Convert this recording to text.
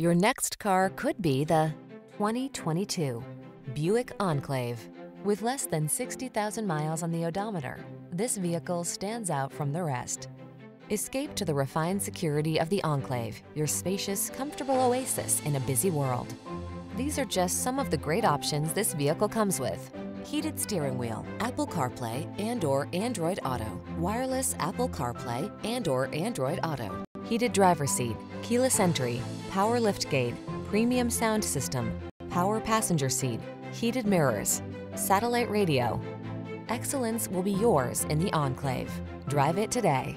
Your next car could be the 2022 Buick Enclave. With less than 60,000 miles on the odometer, this vehicle stands out from the rest. Escape to the refined security of the Enclave, your spacious, comfortable oasis in a busy world. These are just some of the great options this vehicle comes with. Heated steering wheel, Apple CarPlay and or Android Auto, wireless Apple CarPlay and or Android Auto, heated driver seat, keyless entry, power liftgate, premium sound system, power passenger seat, heated mirrors, satellite radio. Excellence will be yours in the Enclave. Drive it today.